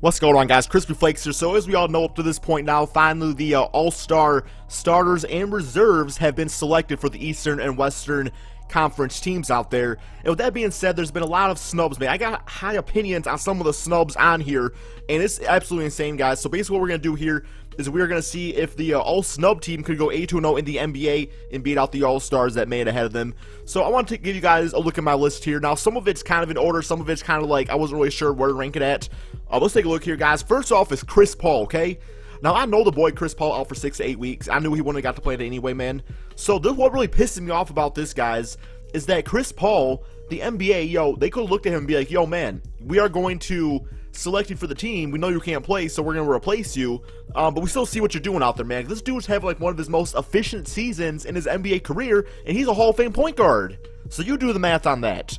What's going on guys, Krispy Flakes here. So as we all know up to this point now, finally the uh, All-Star starters and reserves have been selected for the Eastern and Western Conference teams out there. And with that being said, there's been a lot of snubs, man. I got high opinions on some of the snubs on here, and it's absolutely insane, guys. So basically what we're to do here is we're to see if the uh, all-snub team could go 8-0 in the NBA and beat out the all-stars that made ahead of them. So I want to give you guys a look at my list here. Now, some of it's kind of in order. Some of it's kind of like I wasn't really sure where to rank it at. Uh, let's take a look here, guys. First off is Chris Paul, okay? Now, I know the boy Chris Paul out for six to eight weeks. I knew he wouldn't have got to play it anyway, man. So this what really pisses me off about this, guys, is that Chris Paul, the NBA, yo, they could have looked at him and be like, yo, man, we are going to select you for the team. We know you can't play, so we're going to replace you. Um, but we still see what you're doing out there, man. This dude's having like one of his most efficient seasons in his NBA career, and he's a Hall of Fame point guard. So you do the math on that.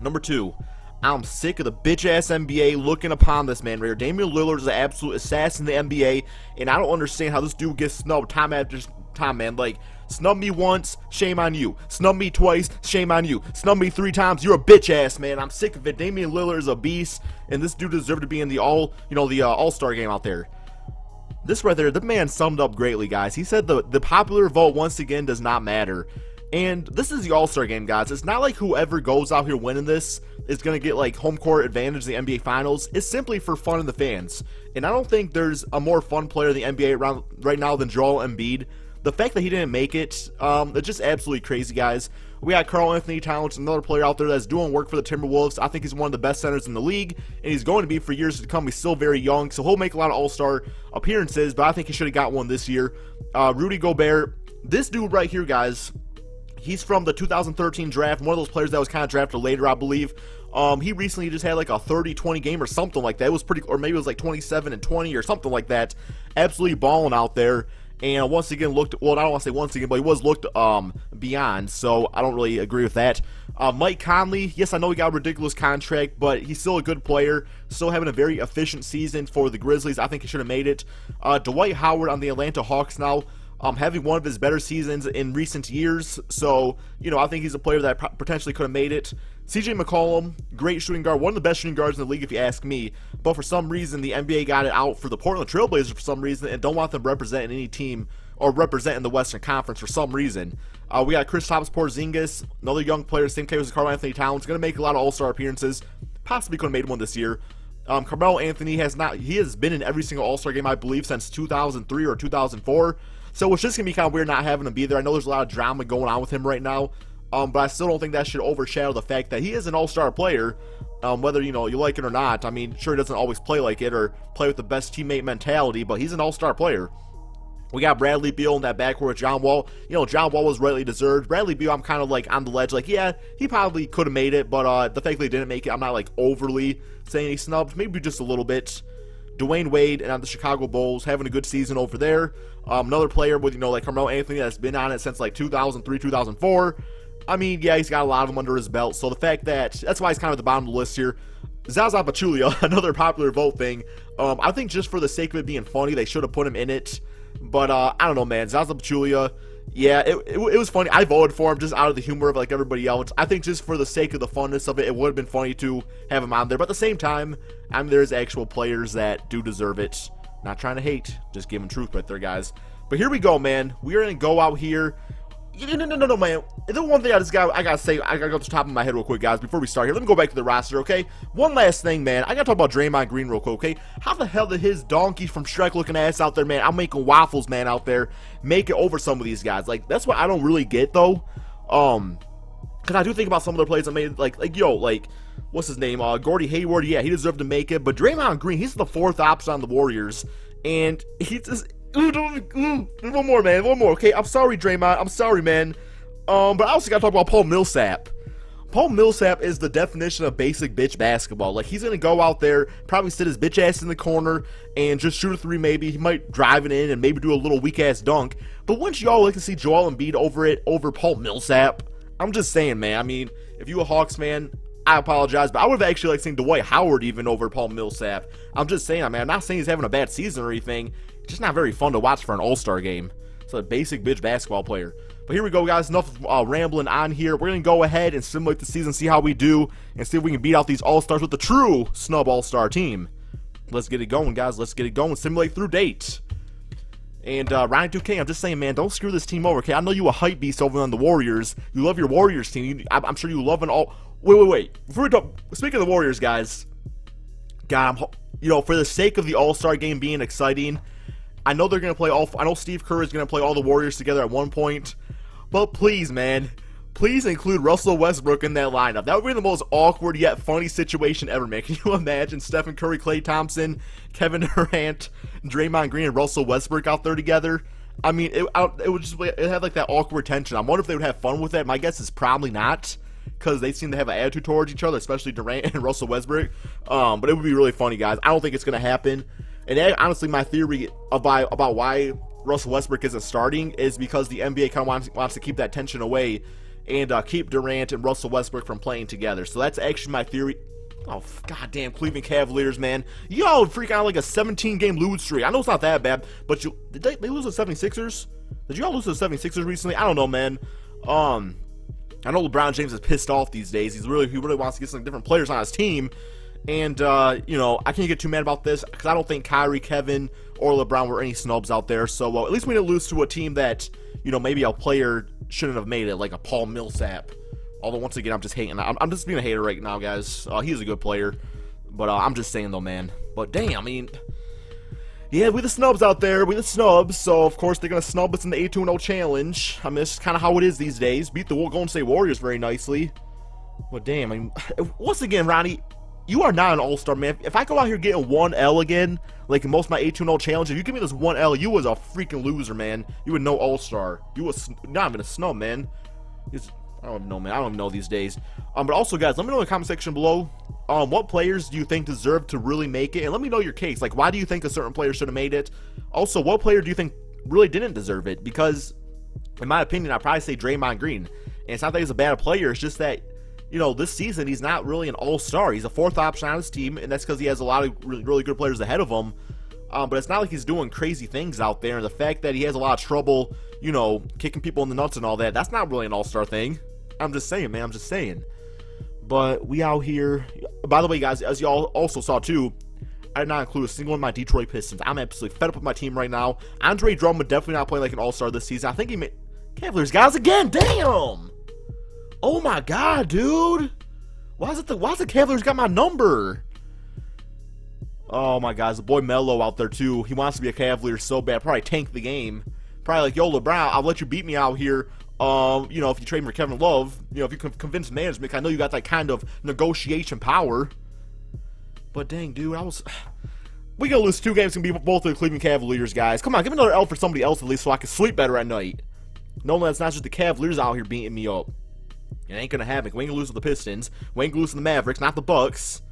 Number two, I'm sick of the bitch ass NBA looking upon this man right here. Damian Lillard is an absolute assassin in the NBA, and I don't understand how this dude gets snubbed time after time, man. Like, snub me once, shame on you. Snub me twice, shame on you. Snub me three times, you're a bitch ass, man. I'm sick of it. Damian Lillard is a beast, and this dude deserved to be in the all, you know, the uh, All Star game out there. This right there, the man summed up greatly, guys. He said the the popular vote once again does not matter. And this is the All-Star game, guys. It's not like whoever goes out here winning this is going to get like home court advantage in the NBA Finals. is simply for fun and the fans. And I don't think there's a more fun player in the NBA around right now than Joel Embiid. The fact that he didn't make it, um, it's just absolutely crazy, guys. We got Karl-Anthony Towns, another player out there that's doing work for the Timberwolves. I think he's one of the best centers in the league, and he's going to be for years to come. He's still very young, so he'll make a lot of All-Star appearances, but I think he should have got one this year. Uh, Rudy Gobert, this dude right here, guys, He's from the 2013 draft, one of those players that was kind of drafted later, I believe. Um, he recently just had like a 30-20 game or something like that. It was pretty, or maybe it was like 27 and 20 or something like that. Absolutely balling out there. And once again looked, well, I don't want to say once again, but he was looked um, beyond, so I don't really agree with that. Uh, Mike Conley, yes, I know he got a ridiculous contract, but he's still a good player, still having a very efficient season for the Grizzlies. I think he should have made it. Uh, Dwight Howard on the Atlanta Hawks now um, having one of his better seasons in recent years. So, you know, I think he's a player that potentially could have made it. CJ McCollum, great shooting guard, one of the best shooting guards in the league, if you ask me. But for some reason, the NBA got it out for the Portland Trailblazers for some reason and don't want them representing any team or representing the Western Conference for some reason. Uh, we got Kristaps Porzingis, another young player, same case as Karl-Anthony Towns, going to make a lot of All-Star appearances. Possibly could have made one this year. Um, Carmelo Anthony has not, he has been in every single All-Star game, I believe, since 2003 or 2004. So it's just going to be kind of weird not having him be there. I know there's a lot of drama going on with him right now, um, but I still don't think that should overshadow the fact that he is an all-star player, um, whether, you know, you like it or not. I mean, sure, he doesn't always play like it or play with the best teammate mentality, but he's an all-star player. We got Bradley Beal in that backcourt John Wall. You know, John Wall was rightly deserved. Bradley Beal, I'm kind of like on the ledge. Like, yeah, he probably could have made it, but uh, the fact that he didn't make it, I'm not like overly saying he snubbed. Maybe just a little bit. Dwyane Wade and on the Chicago Bulls having a good season over there. Um, another player with, you know, like Carmelo Anthony that's been on it since like 2003, 2004. I mean, yeah, he's got a lot of them under his belt. So the fact that that's why he's kind of at the bottom of the list here. Zaza Pachulia, another popular vote thing. Um, I think just for the sake of it being funny, they should have put him in it. But uh, I don't know, man. Zaza Pachulia, yeah, it, it, it, was funny. I voted for him just out of the humor of like everybody else. I think just for the sake of the funness of it, it would have been funny to have him on there. But at the same time, I mean, there's actual players that do deserve it. Not trying to hate, just giving truth right there, guys. But here we go, man. We are gonna go out here no, no, no, no, man. The one thing I just got, I gotta say, I gotta go to the top of my head real quick, guys, before we start here. Let me go back to the roster, okay? One last thing, man. I gotta talk about Draymond Green real quick, okay? How the hell did his donkey from Shrek looking ass out there, man? I'm making waffles, man, out there, make it over some of these guys. Like, that's what I don't really get, though. Um, because I do think about some of the plays I made, like, like, yo, like, what's his name? Uh, Gordy Hayward, yeah, he deserved to make it, but Draymond Green, he's the fourth option on the Warriors, and he just one more, man. One more. Okay, I'm sorry, Draymond. I'm sorry, man. Um, but I also gotta talk about Paul Millsap. Paul Millsap is the definition of basic bitch basketball. Like he's gonna go out there, probably sit his bitch ass in the corner and just shoot a three. Maybe he might drive it in and maybe do a little weak ass dunk. But wouldn't y'all like to see Joel Embiid over it over Paul Millsap? I'm just saying, man. I mean, if you a Hawks fan, I apologize, but I would have actually like seen Dwight Howard even over Paul Millsap. I'm just saying, man. I'm not saying he's having a bad season or anything just not very fun to watch for an all-star game. It's a basic bitch basketball player. But here we go, guys. Enough uh, rambling on here. We're going to go ahead and simulate the season, see how we do, and see if we can beat out these all-stars with the true snub all-star team. let's get it going, guys. Let's get it going. Simulate through date. And uh, Ronnie 2K, I'm just saying, man, don't screw this team over, okay? I know you a hype beast over on the Warriors. You love your Warriors team. You, I'm sure you love an all. Wait, wait, wait. Before we talk, speaking of the Warriors, guys, God, I'm, you know, for the sake of the All Star game being exciting, I know they're gonna play all. I know Steve Kerr is gonna play all the Warriors together at one point, but please, man, please include Russell Westbrook in that lineup. That would be the most awkward yet funny situation ever, man. Can you imagine Stephen Curry, Klay Thompson, Kevin Durant, Draymond Green, and Russell Westbrook out there together? I mean, it, it would just it had like that awkward tension. I wonder if they would have fun with it. My guess is probably not, because they seem to have an attitude towards each other, especially Durant and Russell Westbrook. Um, but it would be really funny, guys. I don't think it's gonna happen. And that, honestly, my theory about about why Russell Westbrook isn't starting is because the NBA kind of wants, wants to keep that tension away and uh, keep Durant and Russell Westbrook from playing together. So that's actually my theory. Oh, goddamn Cleveland Cavaliers, man. Y'all freak out like a 17 game lose streak. I know it's not that bad, but you did they, they lose to the 76ers? Did y'all lose to the 76ers recently? I don't know, man. Um, I know LeBron James is pissed off these days. He's really he really wants to get some different players on his team. And, uh, you know, I can't get too mad about this because I don't think Kyrie, Kevin, or LeBron were any snubs out there. So uh, at least we didn't lose to a team that, you know, maybe a player shouldn't have made it, like a Paul Millsap. Although, once again, I'm just hating. I'm, I'm just being a hater right now, guys. Uh, he's a good player. But uh, I'm just saying, though, man. But damn, I mean, yeah, we the snubs out there. We the snubs. So, of course, they're going to snub us in the 82-0 challenge. I mean, it's kind of how it is these days. Beat the Golden State Warriors very nicely. But damn, I mean, once again, Ronnie, you are not an all-star, man. If I go out here getting one L again, like most of my 82-0 challenges, if you give me this one L, you was a freaking loser, man. You would no all-star. You was not even a snub, man. It's, I don't know, man. I don't know these days. Um, but also, guys, let me know in the comment section below. Um, what players do you think deserve to really make it? And let me know your case. Like, why do you think a certain player should have made it? Also, what player do you think really didn't deserve it? Because, in my opinion, I'd probably say Draymond Green. And it's not that he's a bad player. It's just that you know, this season he's not really an all-star. He's a fourth option on his team, and that's because he has a lot of really, really, good players ahead of him. Um, but it's not like he's doing crazy things out there. And the fact that he has a lot of trouble, you know, kicking people in the nuts and all that, that's not really an all-star thing. I'm just saying, man. I'm just saying. But we out here. By the way, guys, as y'all also saw too, I did not include a single one of my Detroit Pistons. I'm absolutely fed up with my team right now. Andre Drummond definitely not playing like an all-star this season. I think he made Cavaliers guys again. Damn. Oh my god, dude! Why is it the why's the Cavaliers got my number? Oh my god, the boy Melo out there too. He wants to be a Cavalier so bad. Probably tank the game. Probably like, yo, LeBron, I'll let you beat me out here. Um, you know, if you trade for Kevin Love, you know, if you can convince management, I know you got that kind of negotiation power. But dang, dude, I was. We gonna lose two games and be both of the Cleveland Cavaliers, guys. Come on, give me another L for somebody else at least so I can sleep better at night. No, that's not just the Cavaliers out here beating me up. It ain't gonna happen. We ain't gonna lose to the Pistons. We ain't gonna lose to the Mavericks, not the Bucks,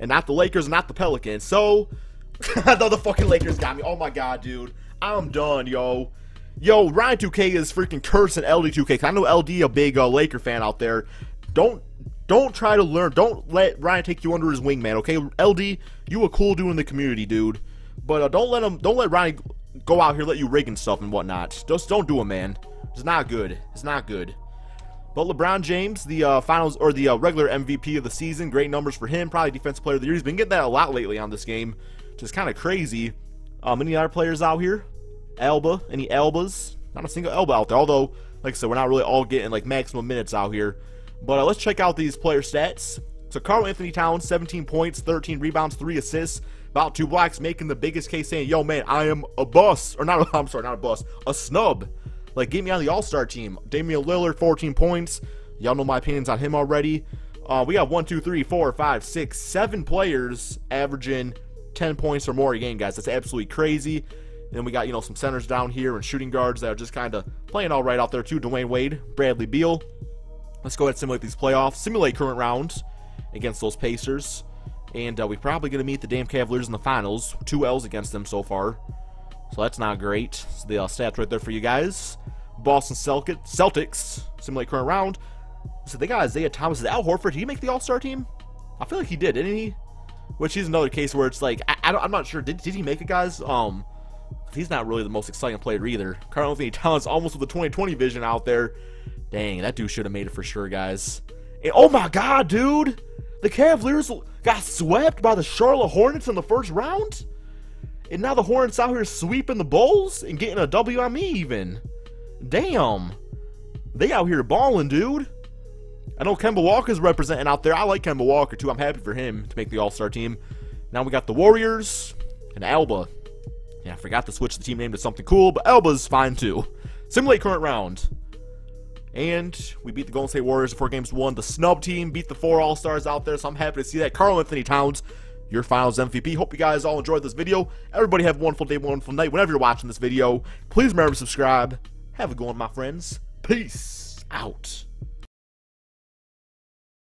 and not the Lakers, and not the Pelicans. So, know the fucking Lakers got me. Oh my god, dude. I'm done, yo. Yo, Ronnie 2K is freaking cursing LD 2K. I know LD a big uh, Laker fan out there. Don't don't try to learn. Don't let Ronnie take you under his wing, man. Okay, LD, you a cool dude in the community, dude. But uh, don't let him. Don't let Ronnie go out here let you rig and stuff and whatnot. Just don't do it, man. It's not good. It's not good. But LeBron James, the uh, finals or the uh, regular MVP of the season, great numbers for him. Probably defensive player of the year. He's been getting that a lot lately on this game, which is kind of crazy. Um, any other players out here? Alba, any Albas? Not a single Alba out there. Although, like I said, we're not really all getting like maximum minutes out here. But uh, let's check out these player stats. So Karl-Anthony Towns, 17 points, 13 rebounds, 3 assists, about 2 blocks, making the biggest case saying, yo, man, I am a bus. Or not, I'm sorry, not a bus, a snub. Like, get me on the All-Star team. Damian Lillard, 14 points. Y'all know my opinions on him already. Uh, we got one, two, three, four, five, six, seven players averaging 10 points or more a game, guys. That's absolutely crazy. And then we got, you know, some centers down here and shooting guards that are just kind of playing all right out there, too. Dwyane Wade, Bradley Beal. Let's go ahead and simulate these playoffs. Simulate current rounds against those Pacers. And uh, we're probably going to meet the damn Cavaliers in the finals. Two L's against them so far. So that's not great. So the uh, stats right there for you guys. Boston Celtics, simulate current round. So they got Isaiah Thomas. Is Al Horford? Did he make the All Star team? I feel like he did, didn't he? Which is another case where it's like I, am not sure. Did, did he make it, guys? Um, he's not really the most exciting player either. Karl-Anthony Towns almost with the 2020 vision out there. Dang, that dude should have made it for sure, guys. And, oh my God, dude! The Cavaliers got swept by the Charlotte Hornets in the first round? And now the Hornets out here sweeping the Bulls and getting a W on me even. Damn. They out here balling, dude. I know Kemba Walker's representing out there. I like Kemba Walker too. I'm happy for him to make the All-Star team. Now we got the Warriors and Alba. Yeah, I forgot to switch the team name to something cool, but Elba's fine too. Simulate current round. And we beat the Golden State Warriors in four games one. The snub team beat the four All-Stars out there, so I'm happy to see that. Karl-Anthony Towns, your finals MVP. Hope you guys all enjoyed this video. Everybody have a wonderful day, wonderful night. Whenever you're watching this video, please remember to subscribe. Have a good one, my friends. Peace out.